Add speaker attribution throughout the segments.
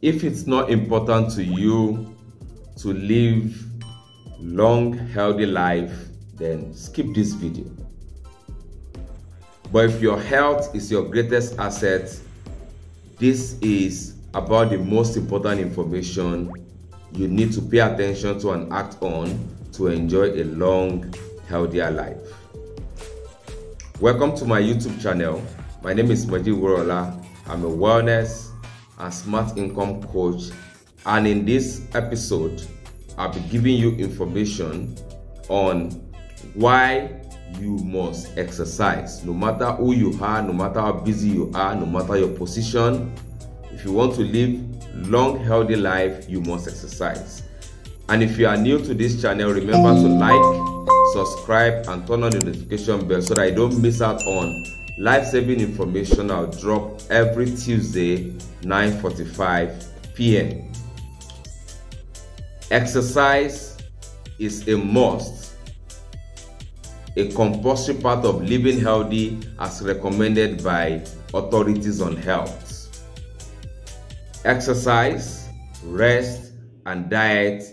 Speaker 1: if it's not important to you to live long healthy life then skip this video. But if your health is your greatest asset this is about the most important information you need to pay attention to and act on to enjoy a long healthier life. Welcome to my youtube channel. My name is Majeed Wuraola. I'm a wellness and smart income coach and in this episode I'll be giving you information on why you must exercise. No matter who you are no matter how busy you are no matter your position if you want to live long healthy life you must exercise. And if you are new to this channel remember to like subscribe and turn on the notification bell so that you don't miss out on life-saving information i'll drop every tuesday 9:45 p.m exercise is a must. A compulsory part of living healthy as recommended by authorities on health. Exercise rest and diet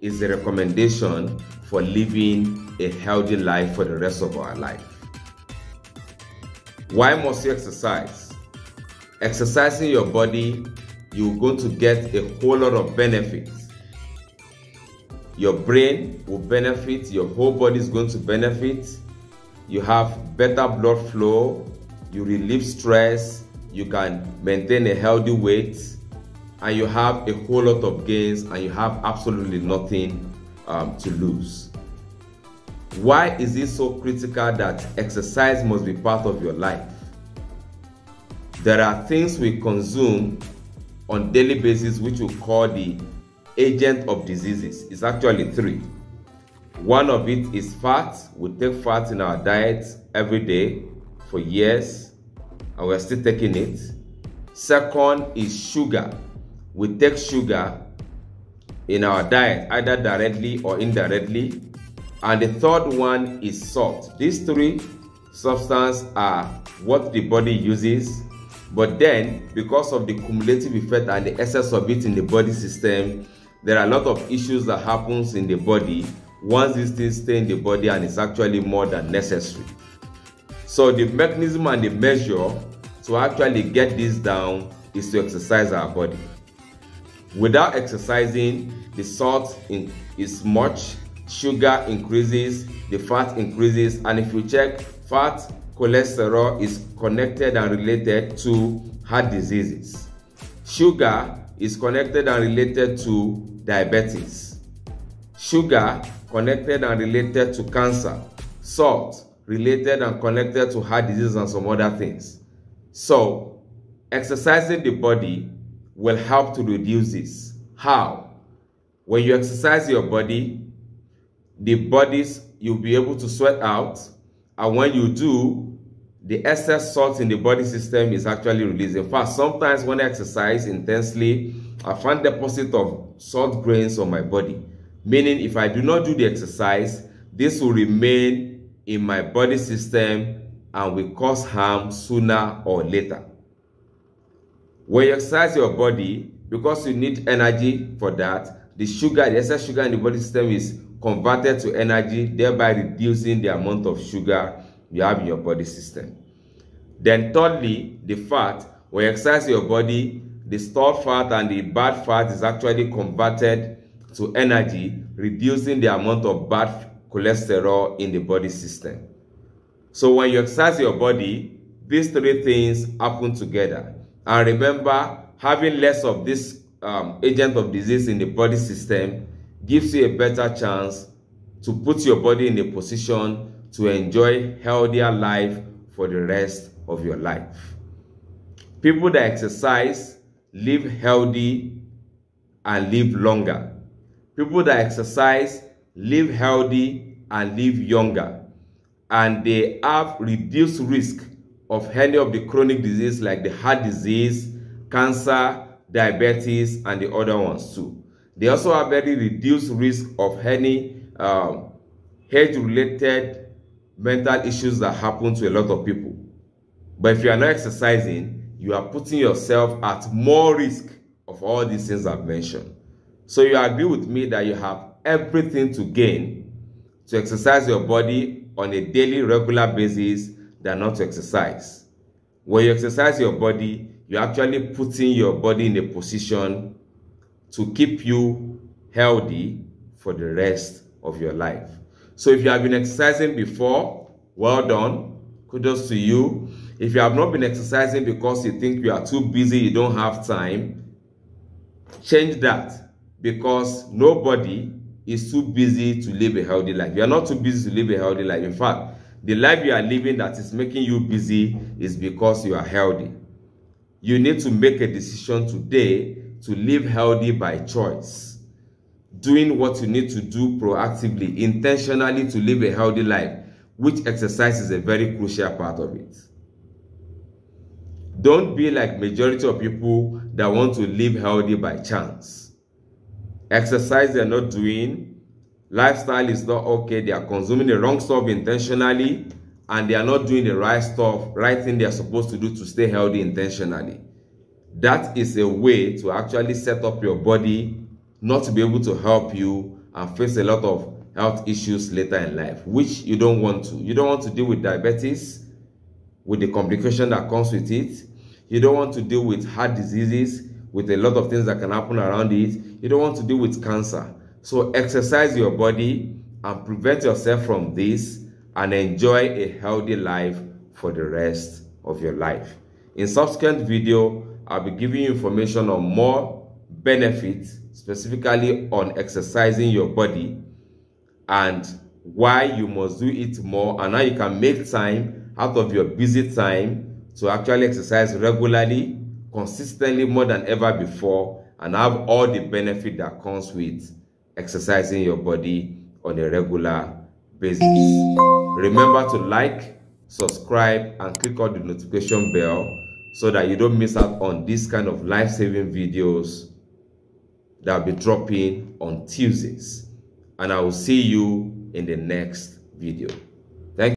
Speaker 1: is a recommendation for living a healthy life for the rest of our life why must you exercise? Exercising your body, you're going to get a whole lot of benefits. Your brain will benefit, your whole body is going to benefit. You have better blood flow, you relieve stress, you can maintain a healthy weight, and you have a whole lot of gains, and you have absolutely nothing um, to lose. Why is it so critical that exercise must be part of your life? There are things we consume on daily basis which we call the agent of diseases. It's actually three. One of it is fat. We take fat in our diet every day for years and we're still taking it. Second is sugar. We take sugar in our diet either directly or indirectly and the third one is salt. These three substances are what the body uses, but then because of the cumulative effect and the excess of it in the body system, there are a lot of issues that happens in the body once these things stay in the body and it's actually more than necessary. So the mechanism and the measure to actually get this down is to exercise our body. Without exercising, the salt in, is much sugar increases, the fat increases, and if you check, fat cholesterol is connected and related to heart diseases. Sugar is connected and related to diabetes. Sugar connected and related to cancer. Salt related and connected to heart disease and some other things. So, exercising the body will help to reduce this. How? When you exercise your body, the bodies you'll be able to sweat out and when you do the excess salt in the body system is actually released. In fact sometimes when i exercise intensely i find deposit of salt grains on my body meaning if i do not do the exercise this will remain in my body system and will cause harm sooner or later. When you exercise your body because you need energy for that the sugar the excess sugar in the body system is converted to energy, thereby reducing the amount of sugar you have in your body system. Then thirdly, the fat. When you exercise your body, the stored fat and the bad fat is actually converted to energy, reducing the amount of bad cholesterol in the body system. So when you exercise your body, these three things happen together. And remember, having less of this um, agent of disease in the body system gives you a better chance to put your body in a position to enjoy healthier life for the rest of your life. People that exercise live healthy and live longer. People that exercise live healthy and live younger. And they have reduced risk of any of the chronic disease like the heart disease, cancer, diabetes, and the other ones too. They also have very reduced risk of any um, age-related mental issues that happen to a lot of people. But if you are not exercising, you are putting yourself at more risk of of all these things I've mentioned. So you agree with me that you have everything to gain to exercise your body on a daily, regular basis than not to exercise. When you exercise your body, you're actually putting your body in a position to keep you healthy for the rest of your life. So if you have been exercising before, well done. Kudos to you. If you have not been exercising because you think you are too busy, you don't have time, change that because nobody is too busy to live a healthy life. You are not too busy to live a healthy life. In fact, the life you are living that is making you busy is because you are healthy. You need to make a decision today to live healthy by choice. Doing what you need to do proactively, intentionally to live a healthy life, which exercise is a very crucial part of it. Don't be like majority of people that want to live healthy by chance. Exercise they're not doing, lifestyle is not okay, they are consuming the wrong stuff intentionally, and they are not doing the right stuff, right thing they are supposed to do to stay healthy intentionally. That is a way to actually set up your body not to be able to help you and face a lot of health issues later in life, which you don't want to. You don't want to deal with diabetes, with the complication that comes with it. You don't want to deal with heart diseases, with a lot of things that can happen around it. You don't want to deal with cancer. So exercise your body and prevent yourself from this and enjoy a healthy life for the rest of your life. In subsequent video, I'll be giving you information on more benefits, specifically on exercising your body and why you must do it more and how you can make time out of your busy time to actually exercise regularly, consistently more than ever before and have all the benefit that comes with exercising your body on a regular basis. Remember to like, subscribe and click on the notification bell so that you don't miss out on this kind of life-saving videos that I'll be dropping on Tuesdays. And I will see you in the next video.